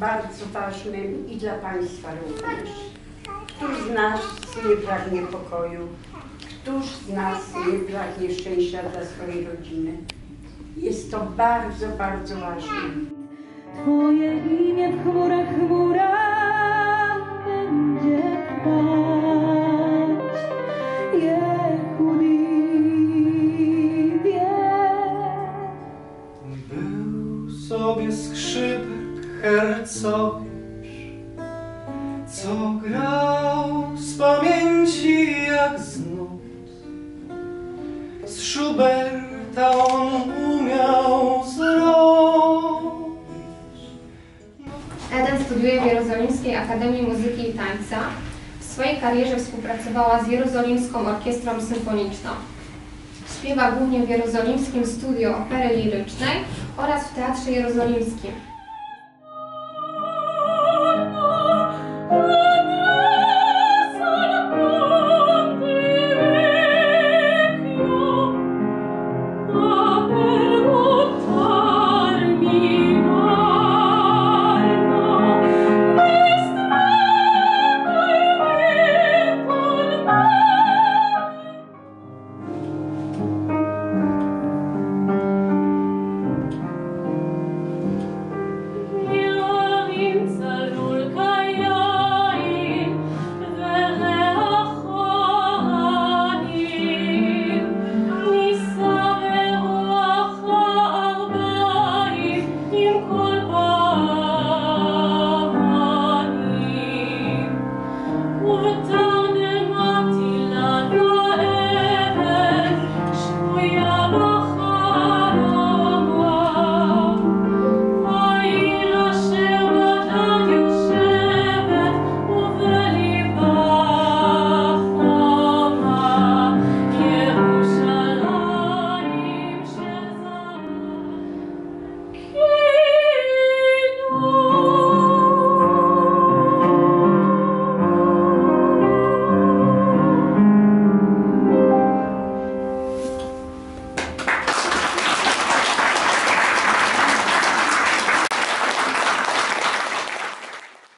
bardzo ważnym i dla Państwa również. Któż z nas nie pragnie pokoju? Któż z nas nie pragnie szczęścia dla swojej rodziny? Jest to bardzo, bardzo ważne. Twoje imię w chmurach, chmurach będzie trwać. Jehudi wie. Był sobie skrzypek hercowicz, co grał z pamięci jak z nut. Z Schuberta on umiał zrobić. Eden studiuje w Jerozolimskiej Akademii Muzyki i Tańca. W swojej karierze współpracowała z Jerozolimską Orkiestrą Symfoniczną. Śpiewa głównie w Jerozolimskim Studio Opery Lirycznej oraz w Teatrze Jerozolimskim.